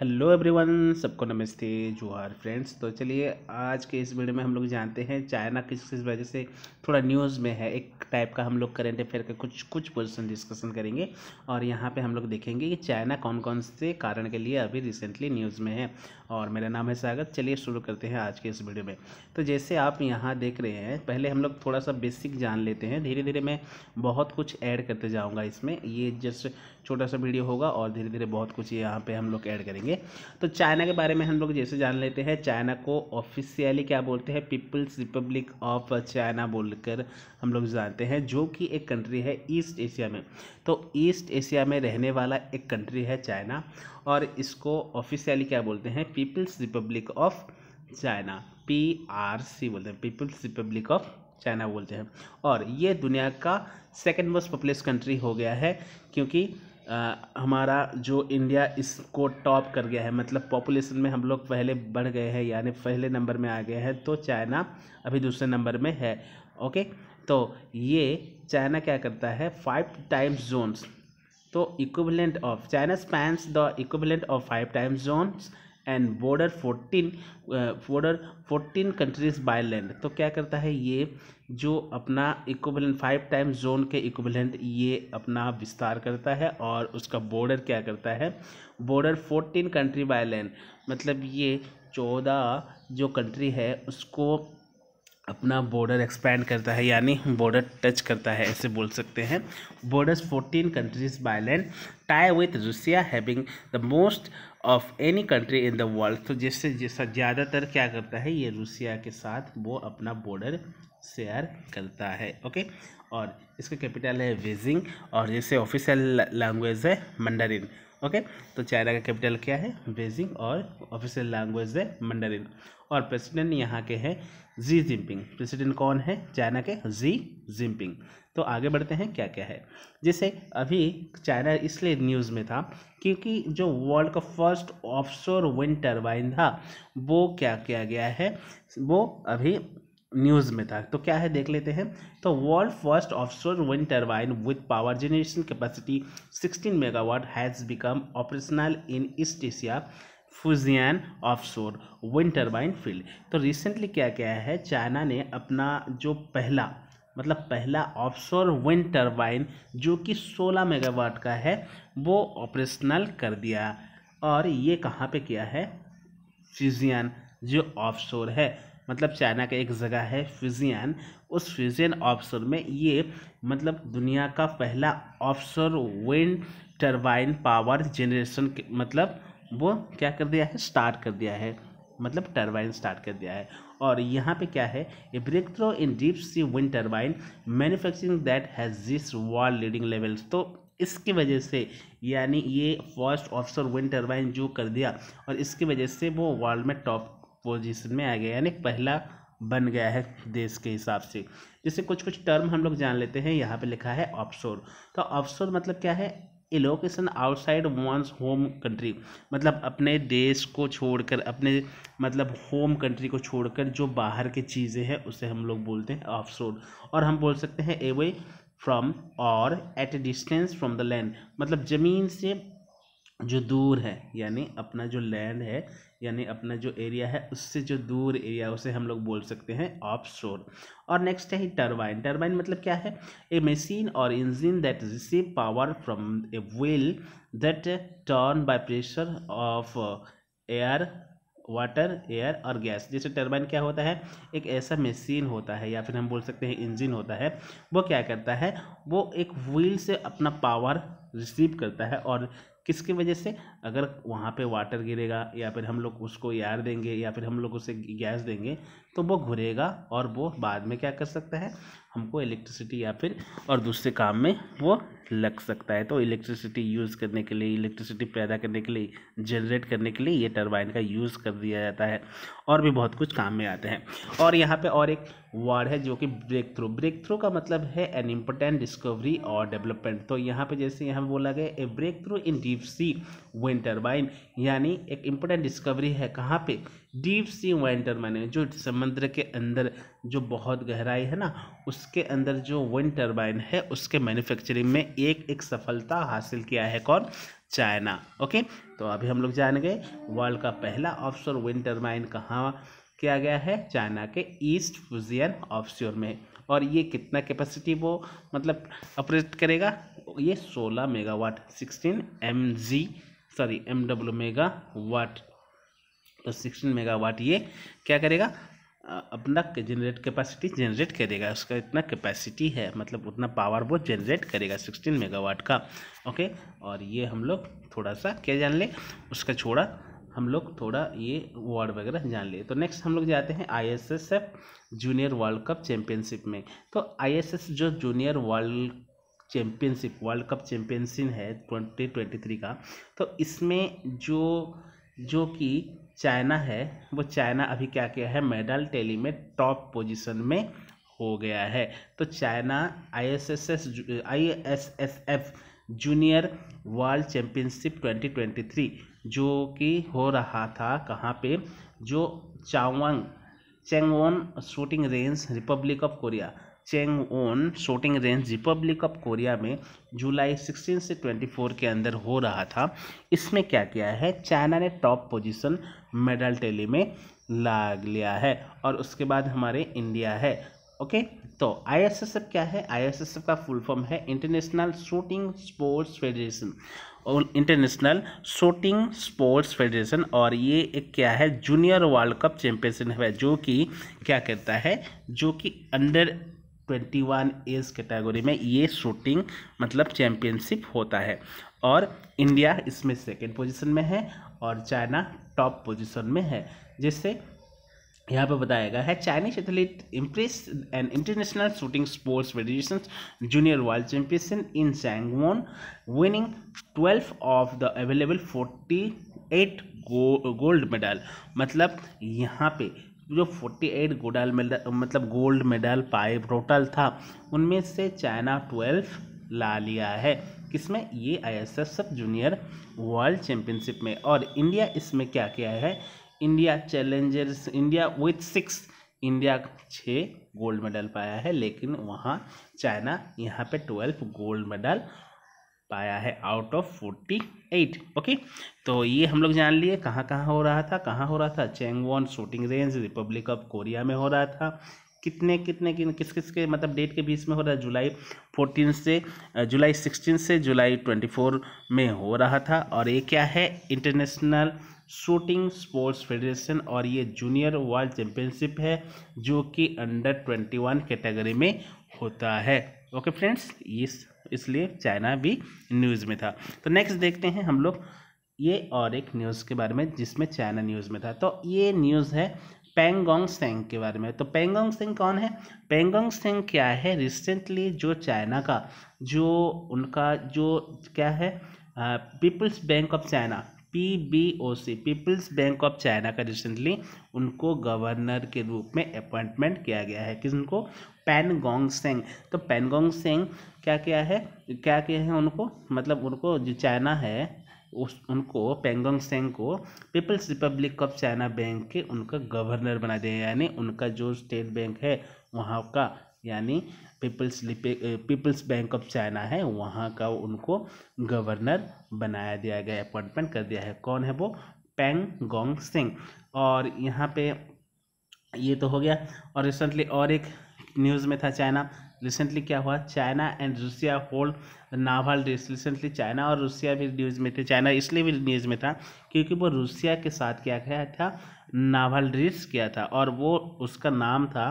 Hello everyone, सबको नमस्ते जोहार फ्रेंड्स। तो चलिए, आज के इस वीडियो में हम लोग जानते हैं, चाइना किस किस वजह से थोड़ा न्यूज़ में है। एक टाइप का हम लोग करेंट अफेयर का कुछ कुछ पोजिशन डिस्कशन करेंगे। और यहाँ पे हम लोग देखेंगे कि चाइना कौन कौन से कारण के लिए अभी रिसेंटली न्यूज़ में है। और मेरा नाम है सागर। चलिए शुरू करते हैं आज के इस वीडियो में। तो जैसे आप यहाँ देख रहे हैं, पहले हम लोग थोड़ा सा बेसिक जान लेते हैं। धीरे धीरे मैं बहुत कुछ ऐड करते जाऊँगा इसमें। ये जस्ट छोटा सा वीडियो होगा और धीरे धीरे बहुत कुछ यहाँ पर हम लोग ऐड करेंगे। तो चाइना के बारे में हम लोग जैसे जान लेते हैं, चाइना को ऑफिशियली क्या बोलते हैं? पीपल्स रिपब्लिक ऑफ़ चाइना बोलकर हम लोग जानते हैं, जो कि एक कंट्री है ईस्ट एशिया में। तो ईस्ट एशिया में रहने वाला एक कंट्री है चाइना, और इसको ऑफिशियली क्या बोलते हैं? People's Republic of China P R C बोलते हैं पीपल्स रिपब्लिक ऑफ़ चाइना बोलते हैं। और ये दुनिया का सेकेंड मोस्ट पॉपुलस कंट्री हो गया है, क्योंकि आ, हमारा जो इंडिया इसको टॉप कर गया है मतलब पॉपुलेशन में हम लोग पहले बढ़ गए हैं यानी पहले नंबर में आ गए हैं तो चाइना अभी दूसरे नंबर में है ओके? तो ये चाइना क्या करता है फाइव टाइम्स जोन्स तो equivalent of China spans the equivalent of five times zones and border fourteen border fourteen countries by land तो क्या करता है ये जो अपना इक्वलेंट फाइव टाइम जोन के इक्वलेंट ये अपना विस्तार करता है और उसका बॉर्डर क्या करता है? Border fourteen country by land मतलब ये चौदह जो कंट्री है, उसको अपना बॉर्डर एक्सपैंड करता है, यानी बॉर्डर टच करता है, ऐसे बोल सकते हैं। Borders fourteen countries by land tie with Russia having the most of any country in the world तो जिससे जैसा ज़्यादातर क्या करता है, ये रूसिया के साथ वो अपना बॉर्डर शेयर करता है ओके और इसका कैपिटल है वेजिंग और जैसे ऑफिशियल लैंग्वेज है मंडरिन ओके? तो चाइना का कैपिटल क्या है? बेजिंग और ऑफिशियल लैंग्वेज है मंडरिन। और प्रेसिडेंट यहाँ के हैं जी जिनपिंग। प्रेसिडेंट कौन है? चाइना के जी जिनपिंग। तो आगे बढ़ते हैं क्या क्या है? जैसे अभी चाइना इसलिए न्यूज़ में था क्योंकि जो वर्ल्ड का फ़र्स्ट ऑफशोर विंड टर्बाइन था, वो क्या किया गया है? वो अभी न्यूज़ में था। तो क्या है, देख लेते हैं। तो world first offshore wind turbine with power generation capacity 16 megawatt has become operational in East Asia Fujian offshore wind turbine field तो रिसेंटली क्या किया है चाइना ने अपना जो पहला मतलब पहला ऑफशोर विंड टर्बाइन जो कि 16 मेगावाट का है, वो ऑपरेशनल कर दिया। और ये कहाँ पे किया है फ्यूजियन जो ऑफशोर है। मतलब चाइना का एक जगह है फ्यूजियन। उस फ्यूजियन ऑफशोर में ये मतलब दुनिया का पहला offshore wind turbine power generation मतलब वो क्या कर दिया है? स्टार्ट कर दिया है। मतलब टर्बाइन स्टार्ट कर दिया है। और यहाँ पे क्या है? A breakthrough in deep sea wind turbine manufacturing that has this world leading levels तो इसकी वजह से यानी ये फ़र्स्ट ऑफिसर विंड टर्बाइन जो कर दिया और इसकी वजह से वो वर्ल्ड में टॉप पोजीशन में आ गया यानी पहला बन गया है देश के हिसाब से। जैसे कुछ कुछ टर्म हम लोग जान लेते हैं, यहाँ पे लिखा है ऑफशोर तो ऑफशोर मतलब क्या है? A location outside one's home country मतलब अपने देश को छोड़कर, अपने मतलब होम कंट्री को छोड़कर जो बाहर की चीज़ें हैं, उसे हम लोग बोलते हैं ऑफशोर और हम बोल सकते हैं एवे फ्रॉम और at a distance from the land मतलब ज़मीन से जो दूर है, यानी अपना जो लैंड है, यानी अपना जो एरिया है, उससे जो दूर एरिया उसे हम लोग बोल सकते हैं ऑफ़ शोर और नेक्स्ट है टर्बाइन टर्बाइन मतलब क्या है? ए मशीन और engine that receive power from a wheel that turn by pressure of air water air और गैस जैसे टर्बाइन क्या होता है? एक ऐसा मशीन होता है या फिर हम बोल सकते हैं इंजन होता है, वो क्या करता है? वो एक व्हील से अपना पावर रिसीव करता है और किसकी वजह से? अगर वहाँ पे वाटर गिरेगा या फिर हम लोग उसको एयर देंगे या फिर हम लोग उसे गैस देंगे तो वो घुरेगा और वो बाद में क्या कर सकता है? हमको इलेक्ट्रिसिटी या फिर और दूसरे काम में वो लग सकता है। तो इलेक्ट्रिसिटी यूज़ करने के लिए इलेक्ट्रिसिटी पैदा करने के लिए जनरेट करने के लिए ये टरबाइन का यूज़ कर दिया जाता है और भी बहुत कुछ काम में आते हैं। और यहाँ पे और एक वर्ड है जो कि ब्रेक थ्रू ब्रेक थ्रू का मतलब है एन इम्पोर्टेंट डिस्कवरी और डेवलपमेंट तो यहाँ पे जैसे यहाँ बोला गया a breakthrough in deep sea wind turbine यानी एक इम्पोर्टेंट डिस्कवरी है कहाँ पे? डीप सी वाइन टर्बाइन जो समुद्र के अंदर जो बहुत गहराई है ना, उसके अंदर जो विंड टर्बाइन है, उसके मैन्युफैक्चरिंग में एक एक सफलता हासिल किया है कौन? चाइना ओके तो अभी हम लोग जान गए वर्ल्ड का पहला ऑफशोर विंड टर्बाइन कहाँ किया गया है? चाइना के ईस्ट फ्यूजियन ऑफशोर में। और ये कितना कैपेसिटी वो मतलब ऑपरेट करेगा? ये 16 megawatt 16 M G sorry M W mega watt तो 16 मेगावाट ये क्या करेगा? अपना जनरेट कैपेसिटी जनरेट करेगा। उसका इतना कैपेसिटी है मतलब उतना पावर वो जनरेट करेगा 16 मेगावाट का। ओके और ये हम लोग थोड़ा सा क्या जान ले? उसका छोड़ा हम लोग थोड़ा ये वर्ड वगैरह जान लिए तो नेक्स्ट हम लोग जाते हैं ISSF junior world cup championship में। तो आईएसएस जो junior world championship world cup championship है ट्वेंटी ट्वेंटी थ्री का तो इसमें जो जो कि चाइना है, वो चाइना अभी क्या किया है, मेडल टेली में टॉप पोजीशन में हो गया है। तो China I S S S I S S F junior world championship 2023 जो कि हो रहा था कहाँ पे? जो चावंग Changwon shooting range, Republic of Korea. Changwon shooting range Republic of Korea में जुलाई 16 से 24 के अंदर हो रहा था। इसमें क्या किया है? चाइना ने टॉप पोजीशन मेडल टेली में लाग लिया है और उसके बाद हमारे इंडिया है। ओके? तो आईएसएसएफ क्या है? आईएसएसएफ का फुल फॉर्म है International Shooting Sports Federation. International Shooting Sports Federation और ये एक क्या है? जूनियर वर्ल्ड कप चैंपियनशिप है, जो कि क्या कहता है? जो कि under twenty one age category में ये शूटिंग मतलब चैम्पियनशिप होता है। और इंडिया इसमें सेकेंड पोजीशन में है और चाइना टॉप पोजीशन में है। जिससे यहाँ पर बताया गया है Chinese athlete impress and International Shooting Sports Federation junior world championship in Changwon winning twelve of the available forty eight gold medal मतलब यहाँ पे जो 48 गोल्ड मेडल मतलब गोल्ड मेडल पाए टोटल था, उनमें से चाइना 12 ला लिया है। किसमें ये I S S junior world championship में। और इंडिया इसमें क्या किया है? India challengers, India with six, India छः गोल्ड मेडल पाया है, लेकिन वहाँ चाइना यहाँ पे ट्वेल्व गोल्ड मेडल पाया है out of forty eight okay तो ये हम लोग जान लिए कहाँ कहाँ हो रहा था, कहाँ हो रहा था? Changwon shooting range Republic of Korea में हो रहा था। कितने कितने, किन, किस किस के मतलब डेट के बीच में हो रहा है? जुलाई फोर्टीन से जुलाई सिक्सटीन से जुलाई ट्वेंटी फोर में हो रहा था। और ये क्या है? इंटरनेशनल शूटिंग स्पोर्ट्स फेडरेशन और ये जूनियर वर्ल्ड चैम्पियनशिप है, जो कि अंडर ट्वेंटी वन कैटेगरी में होता है। ओके फ्रेंड्स इस इसलिए चाइना भी न्यूज़ में था। तो नेक्स्ट देखते हैं हम लोग ये और एक न्यूज़ के बारे में, जिसमें चाइना न्यूज़ में था। तो ये न्यूज़ है पेंगोंग सेंग के बारे में। तो पेंगोंग सेंग कौन है? पेंगोंग सेंग क्या है? रिसेंटली जो चाइना का, जो उनका, जो क्या है? People's Bank of China P B O C People's Bank of China का रिसेंटली उनको गवर्नर के रूप में अपॉइंटमेंट किया गया है। किसको पैनगोंग सेंग तो पैनगोंग सेंग क्या क्या है? क्या क्या है उनको? मतलब उनको जो चाइना है, उस, उनको पेंगोंग सेंग को People's Republic of China bank के उनका गवर्नर बना दिया यानी उनका जो स्टेट बैंक है, वहाँ का, यानी People's People's Bank of China है, वहाँ का उनको गवर्नर बनाया दिया गया, अपॉइंटमेंट कर दिया है। कौन है वो? Peng Gong Singh. और यहाँ पे ये तो हो गया। और रिसेंटली और एक न्यूज़ में था चाइना। रिसेंटली क्या हुआ? China and Russia hold naval race recently China और रूसिया भी न्यूज़ में थे। चाइना इसलिए भी न्यूज़ में था, क्योंकि वो रूसिया के साथ क्या गया था? नावल रेस किया था और वो उसका नाम था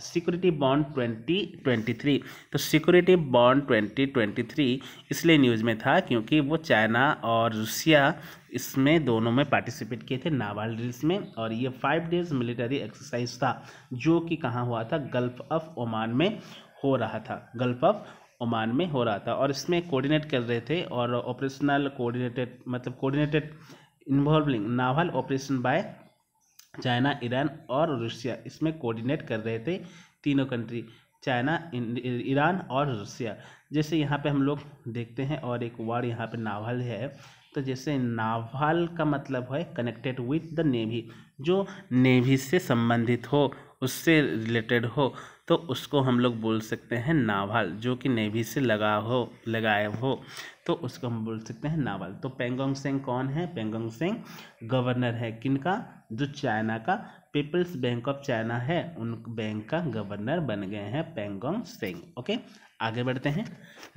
security bond twenty twenty three. तो security bond twenty twenty three इसलिए न्यूज़ में था क्योंकि वो चाइना और रूसिया इसमें दोनों में पार्टिसिपेट किए थे नावाल ड्रिल्स में और ये फाइव डेज़ मिलिट्री एक्सरसाइज था, जो कि कहाँ हुआ था? गल्फ ऑफ़ ओमान में हो रहा था। गल्फ ऑफ़ ओमान में हो रहा था और इसमें कोऑर्डिनेट कर रहे थे और ऑपरेशनल कोऑर्डिनेटेड मतलब coordinated involving naval operation by China Iran और रूसिया इसमें कोऑर्डिनेट कर रहे थे तीनों कंट्री चाइना ईरान और रूसिया जैसे यहाँ पे हम लोग देखते हैं और एक वर्ड यहाँ पे नावल है तो जैसे नावल का मतलब है कनेक्टेड विथ द नेवी जो नेवी से संबंधित हो उससे रिलेटेड हो तो उसको हम लोग बोल सकते हैं नावल, जो कि नेवी से लगा हो लगाए हो तो उसको हम बोल सकते हैं नावल। तो पेंगोंग सेंग कौन है? पेंगोंग सेंग गवर्नर है। किनका? जो चाइना का, पीपल्स बैंक ऑफ़ चाइना है, उन बैंक का गवर्नर बन गए हैं पेंगोंग सेंग। ओके? आगे बढ़ते हैं।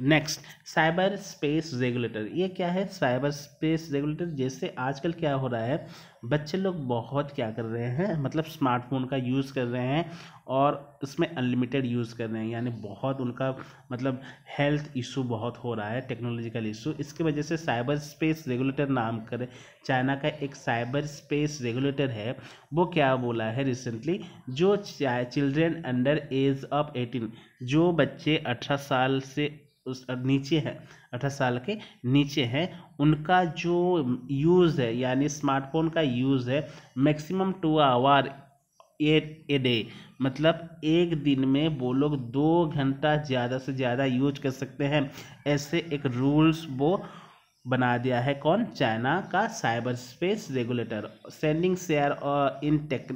नेक्स्ट साइबर स्पेस रेगुलेटर ये क्या है? साइबर स्पेस रेगुलेटर जैसे आजकल क्या हो रहा है? बच्चे लोग बहुत क्या कर रहे हैं? मतलब स्मार्टफ़ोन का यूज़ कर रहे हैं और उसमें अनलिमिटेड यूज़ कर रहे हैं। यानी बहुत उनका मतलब हेल्थ इशू बहुत हो रहा है टेक्नोलॉजिकल इशू इसकी वजह से साइबर स्पेस रेगुलेटर नाम कर चाइना का एक साइबर स्पेस रेगुलेटर है। वो क्या बोला है रिसेंटली जो children under age of eighteen जो बच्चे अठारह साल से उस, नीचे हैं, अठारह साल के नीचे हैं, उनका जो यूज़ है, यानी स्मार्टफ़ोन का यूज़ है maximum two hour a a day मतलब एक दिन में वो लोग दो घंटा ज़्यादा से ज़्यादा यूज़ कर सकते हैं। ऐसे एक रूल्स वो बना दिया है कौन? चाइना का cyberspace regulator sending share in tech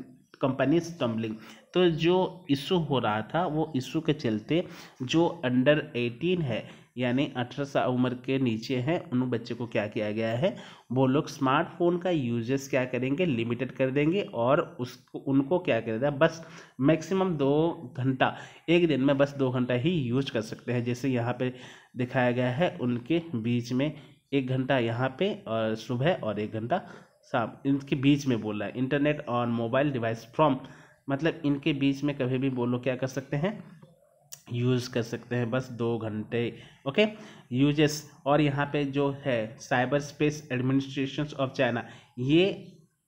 company stumbling तो जो इशू हो रहा था, वो इशू के चलते जो अंडर एटीन है, यानी अठारह साल उम्र के नीचे हैं, उन बच्चे को क्या किया गया है? वो लोग स्मार्टफ़ोन का यूजेस क्या करेंगे? लिमिटेड कर देंगे और उसको, उनको क्या करेगा बस मैक्सिमम दो घंटा, एक दिन में बस दो घंटा ही यूज़ कर सकते हैं। जैसे यहाँ पे दिखाया गया है, उनके बीच में एक घंटा यहाँ पे, और सुबह और एक घंटा शाम इनके बीच में बोल रहा है इंटरनेट और मोबाइल डिवाइस फ्रॉम मतलब इनके बीच में कभी भी बोलो क्या कर सकते हैं? यूज़ कर सकते हैं, बस दो घंटे ओके यूजेस और यहाँ पे जो है cyber space administration of China ये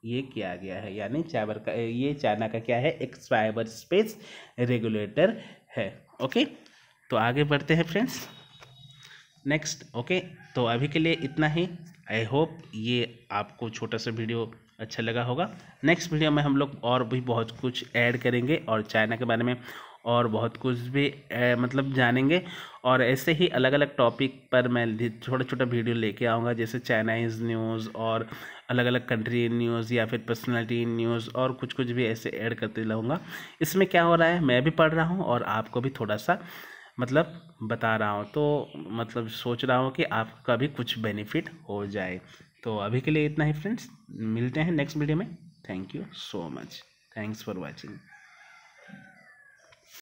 ये किया गया है, यानी चाइबर का, ये चाइना का क्या है? एक साइबर स्पेस रेगुलेटर है ओके तो आगे बढ़ते हैं फ्रेंड्स नेक्स्ट ओके तो अभी के लिए इतना ही। आई होप ये आपको छोटा सा वीडियो अच्छा लगा होगा। नेक्स्ट वीडियो में हम लोग और भी बहुत कुछ ऐड करेंगे और चाइना के बारे में और बहुत कुछ भी ए, मतलब जानेंगे। और ऐसे ही अलग अलग टॉपिक पर मैं छोटा छोटा वीडियो लेके आऊँगा जैसे चाइनाइज़ न्यूज़ और अलग अलग कंट्री न्यूज़ या फिर पर्सनैलिटी न्यूज़ और कुछ कुछ भी ऐसे ऐड करते रहूँगा। इसमें क्या हो रहा है मैं भी पढ़ रहा हूँ और आपको भी थोड़ा सा मतलब बता रहा हूँ तो मतलब सोच रहा हूँ कि आपका भी कुछ बेनिफिट हो जाए। तो अभी के लिए इतना ही फ्रेंड्स मिलते हैं नेक्स्ट वीडियो में। Thank you so much thanks for watching